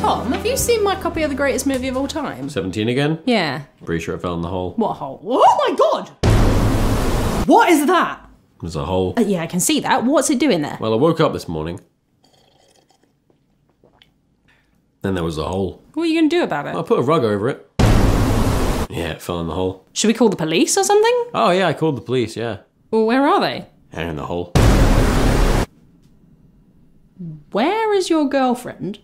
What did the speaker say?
Tom, have you seen my copy of the greatest movie of all time? 17 again? Yeah. Pretty sure it fell in the hole. What hole? Oh my god! What is that? There's a hole. Uh, yeah, I can see that. What's it doing there? Well, I woke up this morning. Then there was a hole. What are you going to do about it? I'll put a rug over it. Yeah, it fell in the hole. Should we call the police or something? Oh, yeah, I called the police, yeah. Well, where are they? And in the hole. Where is your girlfriend?